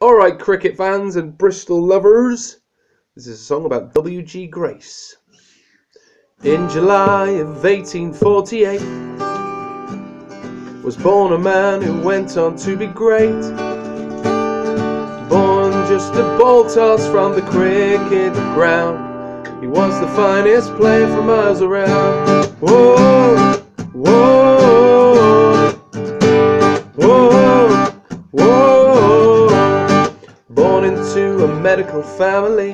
Alright, cricket fans and Bristol lovers, this is a song about W.G. Grace. In July of 1848 was born a man who went on to be great. Born just a ball toss from the cricket ground. He was the finest player for miles around. Whoa, whoa, into a medical family.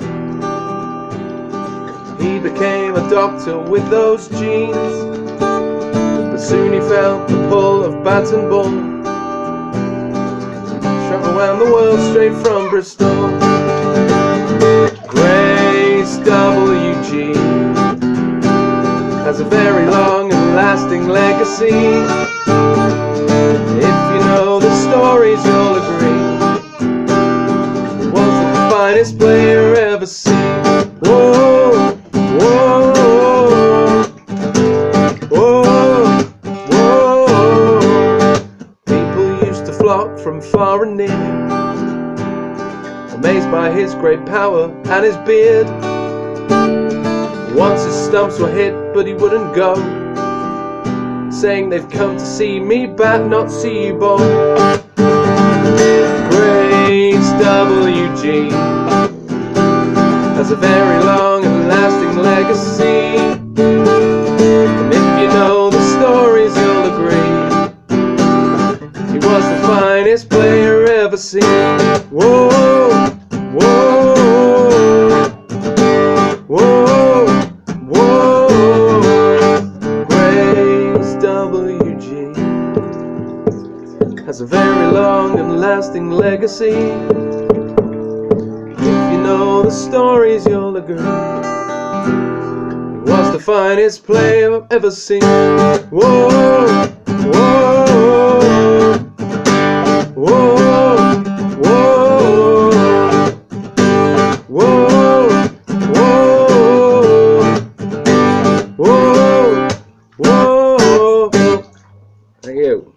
He became a doctor with those genes. But soon he felt the pull of bat and ball. Travel around the world straight from Bristol. Grace W.G. has a very long and lasting legacy. If you know the stories, you'll agree. Finest player ever seen. Whoa, whoa, whoa, whoa. People used to flock from far and near, amazed by his great power and his beard. Once his stumps were hit, but he wouldn't go, saying they've come to see me bat, not see you bowl. Grace W.G. finest player ever seen. Whoa, whoa, whoa, whoa. Grace W.G. has a very long and lasting legacy. If you know the stories, you'll agree. He was the finest player I've ever seen. Whoa. emprego